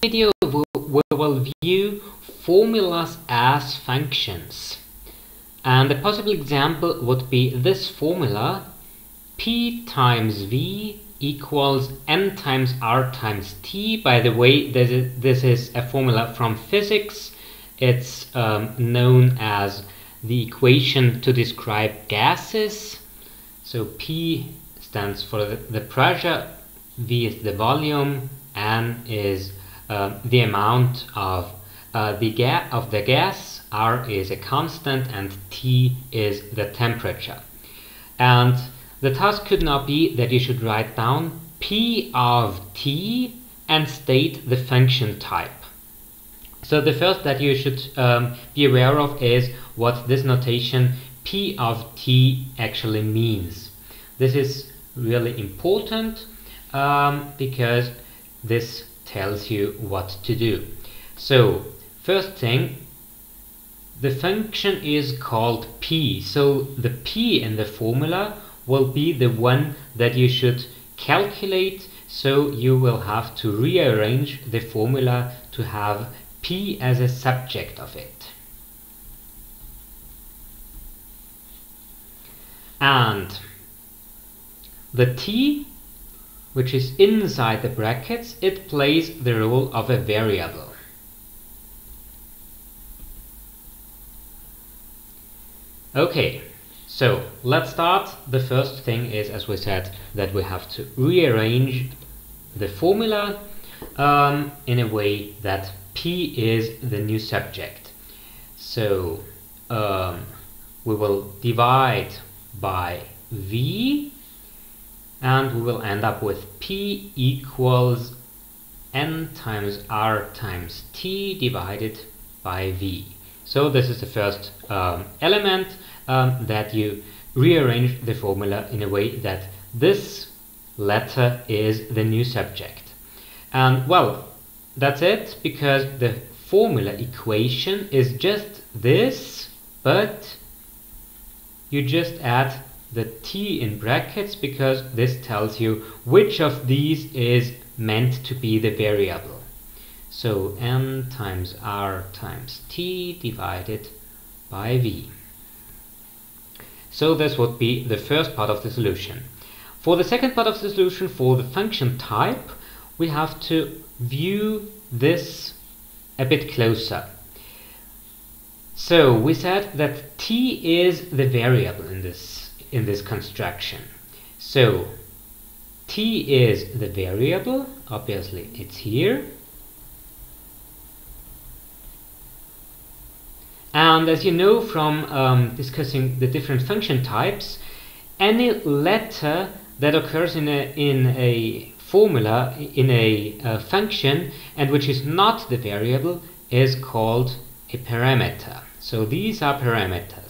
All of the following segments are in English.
video we will view formulas as functions. And a possible example would be this formula p times v equals n times r times t. By the way, this is, this is a formula from physics. It's um, known as the equation to describe gases. So P stands for the pressure, V is the volume, N is uh, the amount of uh, the ga of the gas, R is a constant, and T is the temperature. And the task could not be that you should write down P of T and state the function type. So the first that you should um, be aware of is what this notation P of T actually means. This is really important um, because this tells you what to do. So first thing, the function is called P. So the P in the formula will be the one that you should calculate so you will have to rearrange the formula to have P as a subject of it. And the T, which is inside the brackets, it plays the role of a variable. Okay, so let's start. The first thing is, as we said, that we have to rearrange the formula um, in a way that P is the new subject. So um, we will divide by V and we will end up with P equals N times R times T divided by V. So this is the first um, element um, that you rearrange the formula in a way that this letter is the new subject. And well, that's it because the formula equation is just this, but you just add the t in brackets because this tells you which of these is meant to be the variable. So m times r times t divided by v. So this would be the first part of the solution. For the second part of the solution, for the function type, we have to view this a bit closer. So we said that t is the variable in this in this construction. So t is the variable, obviously it's here. And as you know from um, discussing the different function types, any letter that occurs in a, in a formula, in a, a function, and which is not the variable, is called a parameter. So these are parameters.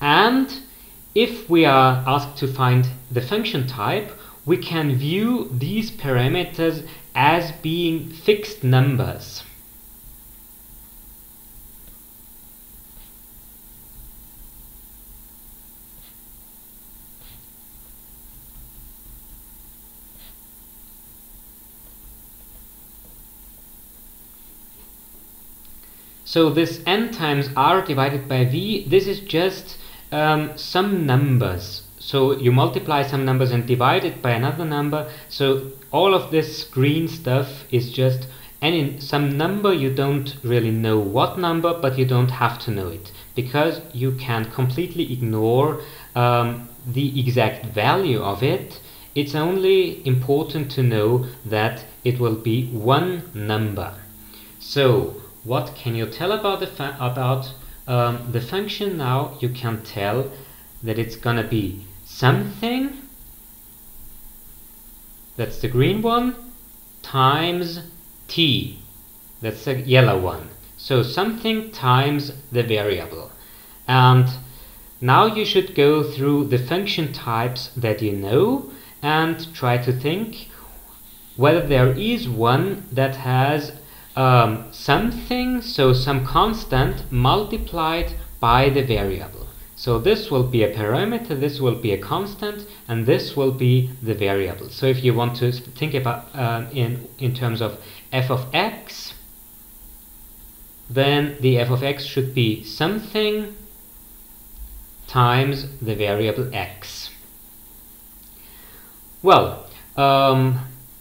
And if we are asked to find the function type, we can view these parameters as being fixed numbers. So this n times r divided by v, this is just um, some numbers. So you multiply some numbers and divide it by another number. So all of this green stuff is just any some number you don't really know what number, but you don't have to know it because you can completely ignore um, the exact value of it. It's only important to know that it will be one number. So what can you tell about the about um, the function now? You can tell that it's gonna be something that's the green one times t that's the yellow one so something times the variable and now you should go through the function types that you know and try to think whether there is one that has um, something, so some constant multiplied by the variable. So this will be a parameter, this will be a constant, and this will be the variable. So if you want to think about uh, in, in terms of f of x, then the f of x should be something times the variable x. Well, um,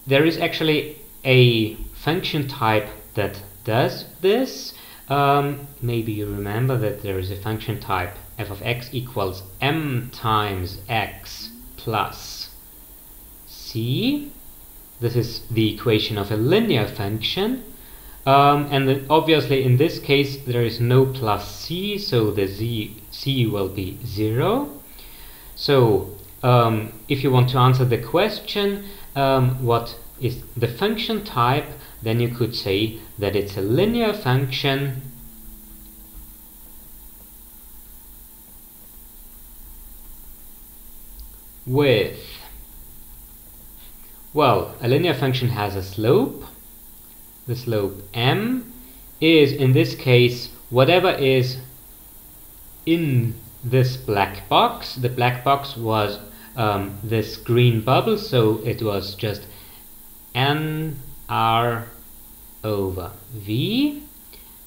there is actually a function type that does this. Um, maybe you remember that there is a function type f of x equals m times x plus c. This is the equation of a linear function. Um, and obviously in this case there is no plus c, so the z, c will be 0. So um, if you want to answer the question, um, what is the function type, then you could say that it's a linear function with well, a linear function has a slope. The slope m is, in this case, whatever is in this black box. The black box was um, this green bubble, so it was just n r over v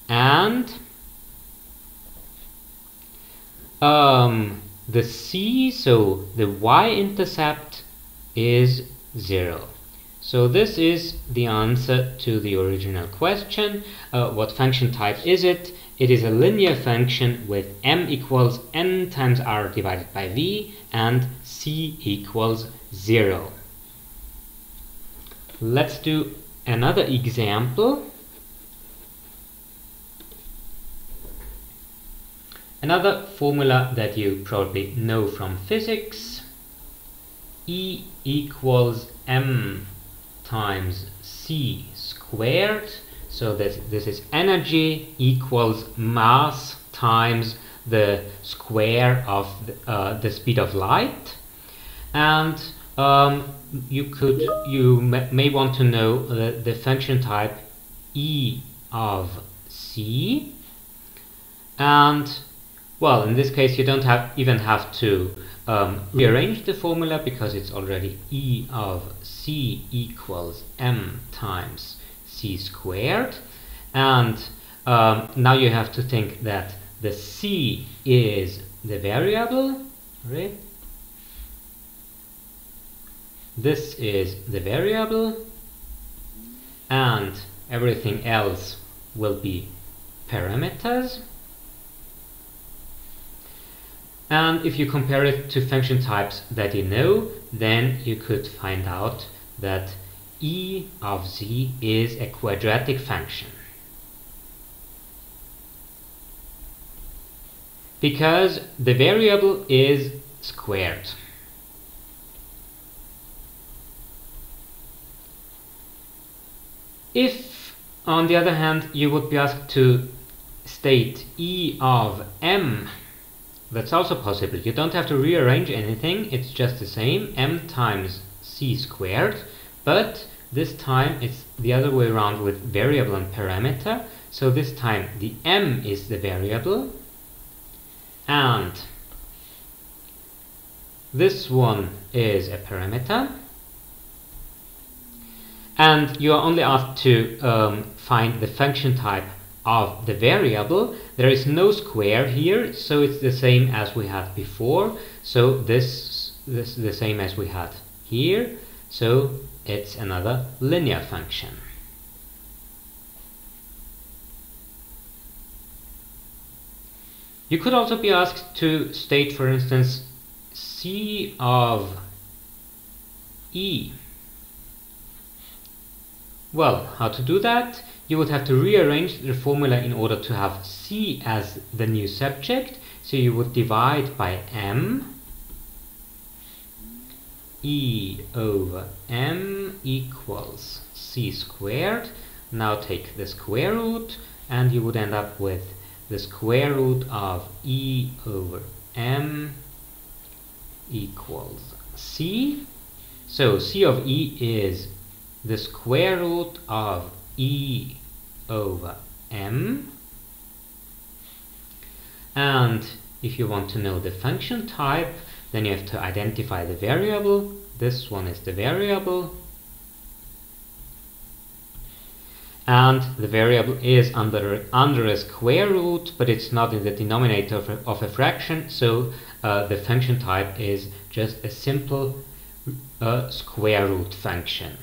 and um, the c, so the y-intercept is 0. So this is the answer to the original question. Uh, what function type is it? It is a linear function with m equals n times r divided by v and c equals 0. Let's do another example. Another formula that you probably know from physics E equals m times c squared so this, this is energy equals mass times the square of the, uh, the speed of light. And um, you could you may want to know the, the function type e of c. And well, in this case, you don't have even have to um, rearrange the formula because it's already e of c equals m times c squared and um, now you have to think that the c is the variable right this is the variable and everything else will be parameters and if you compare it to function types that you know then you could find out that e of z is a quadratic function. Because the variable is squared. If, on the other hand, you would be asked to state e of m, that's also possible. You don't have to rearrange anything, it's just the same, m times c squared, but this time it's the other way around with variable and parameter. So this time the m is the variable and this one is a parameter and you are only asked to um, find the function type of the variable there is no square here so it's the same as we had before so this this the same as we had here so it's another linear function. You could also be asked to state, for instance, C of E. Well, how to do that? You would have to rearrange the formula in order to have C as the new subject. So you would divide by M e over m equals c squared. Now take the square root and you would end up with the square root of e over m equals c. So c of e is the square root of e over m and if you want to know the function type, then you have to identify the variable. This one is the variable. And the variable is under, under a square root, but it's not in the denominator of a, of a fraction, so uh, the function type is just a simple uh, square root function.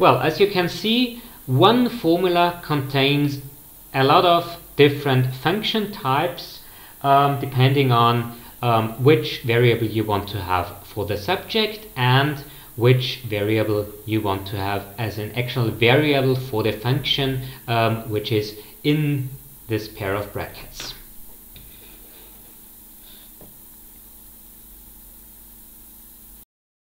Well, as you can see, one formula contains a lot of different function types um, depending on um, which variable you want to have for the subject and which variable you want to have as an actual variable for the function um, which is in this pair of brackets.